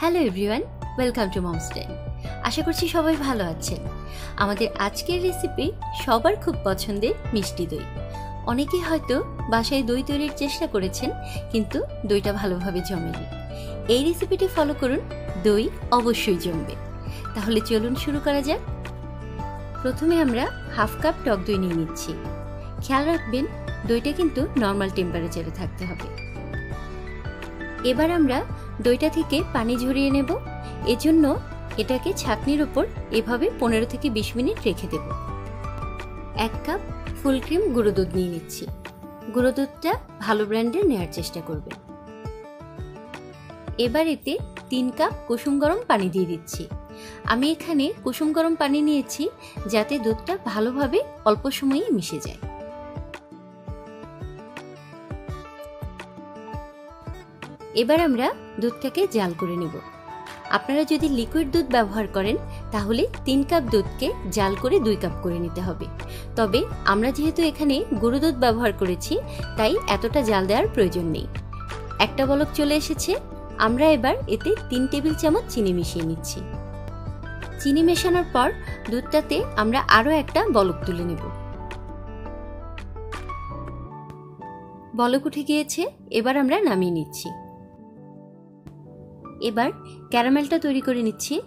Hello everyone, welcome to Momstay আশা করছি সবাই ভালো আছেন। আমাদের আজকের রেসিপি সবার খুব পছন্দের মিষ্টি দই। অনেকেই হয়তো বাসায় দই তৈরির চেষ্টা করেছেন, কিন্তু দইটা ভালোভাবে জমেনি। এই রেসিপিটি ফলো করুন, দই অবশ্যই জমবে। তাহলে চলুন শুরু করা যাক। প্রথমে আমরা হাফ কাপ টক দই নিয়ে নিচ্ছি। খেয়াল রাখবেন, দইটা কিন্তু নর্মাল টেম্পারেচারে থাকতে হবে। এবার আমরা দইটা থেকে পানি ঝরিয়ে নেব। এজন্য এটাকে ছাকনির ওপর এভাবে পনেরো থেকে বিশ মিনিট রেখে দেব। এক কাপ ফুল ক্রিম গুঁড়ো দুধ নিয়ে নিচ্ছি। গুঁড়ো দুধটা ভালো ব্র্যান্ডের নেওয়ার চেষ্টা করবে। এবার এতে তিন কাপ কুসুম গরম পানি দিয়ে দিচ্ছি। আমি এখানে কুসুম গরম পানি নিয়েছি যাতে দুধটা ভালোভাবে অল্প সময়ে মিশে যায়। এবার আমরা দুধটাকে জাল করে নেব। আপনারা যদি লিকুইড দুধ ব্যবহার করেন, তাহলে তিন কাপ দুধকে জাল করে দুই কাপ করে নিতে হবে। তবে আমরা যেহেতু এখানে গুঁড়ো দুধ ব্যবহার করেছি, তাই এতটা জাল দেওয়ার প্রয়োজন নেই। একটা বলক চলে এসেছে। আমরা এবার এতে তিন টেবিল চামচ চিনি মিশিয়ে নিচ্ছি। চিনি মেশানোর পর দুধটাতে আমরা আরও একটা বলক তুলে নেব। বলক উঠে গিয়েছে। এবার আমরা নামিয়ে নিচ্ছি। এবার ক্যারামেলটা তৈরি করে নিচ্ছি।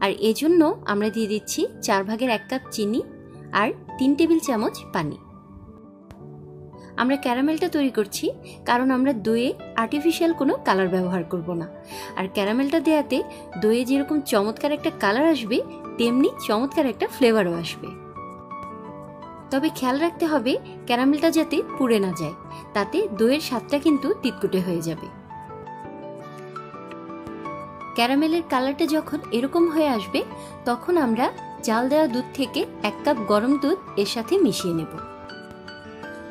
আর এজন্য আমরা দিয়ে দিচ্ছি চার ভাগের এক কাপ চিনি আর তিন টেবিল চামচ পানি। আমরা ক্যারামেলটা তৈরি করছি কারণ আমরা দইয়ে আর্টিফিশিয়াল কোনো কালার ব্যবহার করব না। আর ক্যারামেলটা দেওয়াতে দইয়ে যেরকম চমৎকার একটা কালার আসবে, তেমনি চমৎকার একটা ফ্লেভারও আসবে। তবে খেয়াল রাখতে হবে ক্যারামেলটা যাতে পুড়ে না যায়, তাতে দইয়ের স্বাদটা কিন্তু তিতকুটে হয়ে যাবে। ক্যারামেলের কালারটা যখন এরকম হয়ে আসবে, তখন আমরা জাল দেওয়া দুধ থেকে এক কাপ গরম দুধ এর সাথে মিশিয়ে নেব।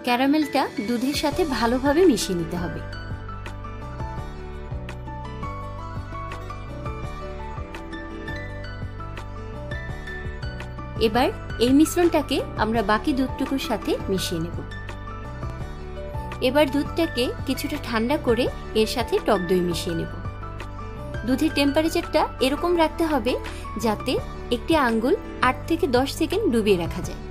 ক্যারামেলটা দুধের সাথে ভালোভাবে মিশিয়ে নিতে হবে। এবার এই মিশ্রণটাকে আমরা বাকি দুধটুকুর সাথে মিশিয়ে নেব। এবার দুধটাকে কিছুটা ঠান্ডা করে এর সাথে টক দই মিশিয়ে নেব। দুধের টেম্পারেচারটা এরকম রাখতে হবে যাতে একটি আঙ্গুল আট থেকে দশ সেকেন্ড ডুবিয়ে রাখা যায়।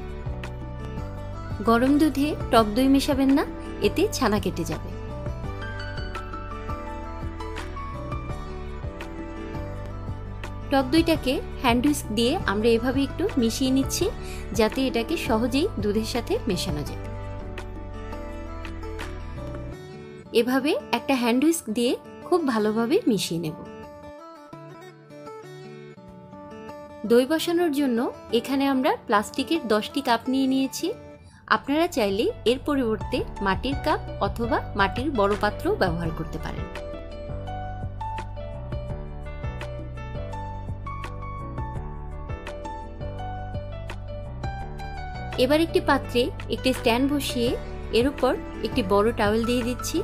গরম দুধে টক দই মেশাবেন না, এতে ছানা কেটে যাবে। টক দইটাকে হ্যান্ড হুইস্ক দিয়ে আমরা এভাবে একটু মিশিয়ে নিচ্ছি, যাতে এটাকে সহজেই দুধের সাথে মেশানো যায়। এভাবে একটা হ্যান্ড হুইস্ক দিয়ে খুব ভালোভাবে মিশিয়ে নেব। দই বসানোর জন্য এখানে আমরা প্লাস্টিকের দশটি কাপ নিয়ে নিয়েছি। আপনারা চাইলে এর পরিবর্তে মাটির কাপ অথবা মাটির বড় পাত্র ব্যবহার করতে পারেন। এবার একটি পাত্রে একটি স্ট্যান্ড বসিয়ে এর উপর একটি বড় টাওয়েল দিয়ে দিচ্ছি।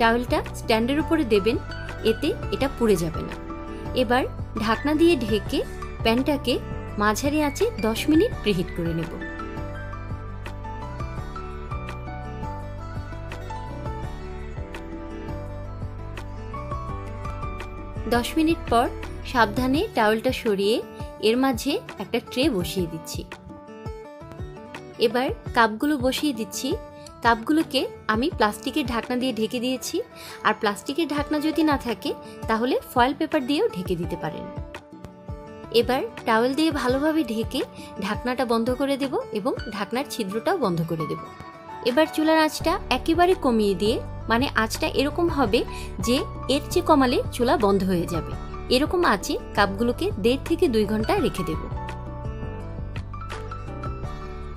টাওয়েলটা স্ট্যান্ডের উপরে দেবেন, এতে এটা পুড়ে যাবে না। এবার ঢাকনা দিয়ে ঢেকে প্যানটাকে মাঝারি আঁচে দশ মিনিট প্রিহিট করে নেব। দশ মিনিট পর সাবধানে টাওয়েলটা সরিয়ে এর মাঝে একটা ট্রে বসিয়ে দিচ্ছি। এবার কাপগুলো বসিয়ে দিচ্ছি। কাপগুলোকে আমি প্লাস্টিকের ঢাকনা দিয়ে ঢেকে দিয়েছি। আর প্লাস্টিকের ঢাকনা যদি না থাকে, তাহলে ফয়েল পেপার দিয়েও ঢেকে দিতে পারেন। এবার টাওয়েল দিয়ে ভালোভাবে ঢেকে ঢাকনাটা বন্ধ করে দেব এবং ঢাকনার ছিদ্রটাও বন্ধ করে দেব। এবার চুলার আঁচটা একেবারে কমিয়ে দিয়ে মানে আঁচটা এরকম হবে যে এর চেয়ে কমালে চুলা বন্ধ হয়ে যাবে। এরকম আঁচে কাপগুলোকে দেড় থেকে দুই ঘণ্টা রেখে দেব।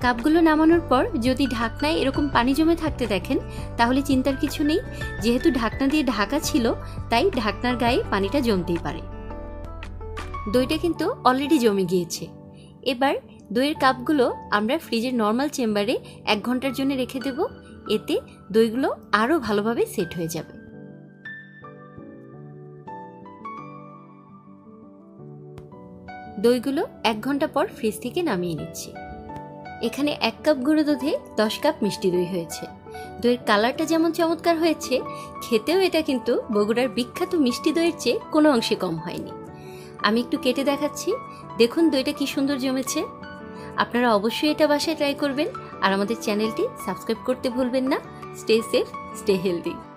কাপগুলো নামানোর পর যদি ঢাকনায় এরকম পানি জমে থাকতে দেখেন, তাহলে চিন্তার কিছু নেই। যেহেতু ঢাকনা দিয়ে ঢাকা ছিল, তাই ঢাকনার গায়ে পানিটা জমতেই পারে। দইটা কিন্তু অলরেডি জমে গিয়েছে। এবার দইয়ের কাপগুলো আমরা ফ্রিজের নর্মাল চেম্বারে এক ঘণ্টার জন্য রেখে দেব। এতে দইগুলো আরও ভালোভাবে সেট হয়ে যাবে। দইগুলো এক ঘণ্টা পর ফ্রিজ থেকে নামিয়ে নিচ্ছি। এখানে এক কাপ গুঁড়ো দুধে দশ কাপ মিষ্টি দই হয়েছে। দইয়ের কালারটা যেমন চমৎকার হয়েছে, খেতেও এটা কিন্তু বগুড়ার বিখ্যাত মিষ্টি দইয়ের চেয়ে কোনো অংশে কম হয়নি। আমি একটু কেটে দেখাচ্ছি। দেখুন দইটা কি সুন্দর জমেছে। আপনারা অবশ্যই এটা বাসায় ট্রাই করবেন। আর আমাদের চ্যানেলটি সাবস্ক্রাইব করতে ভুলবেন না। Stay safe stay healthy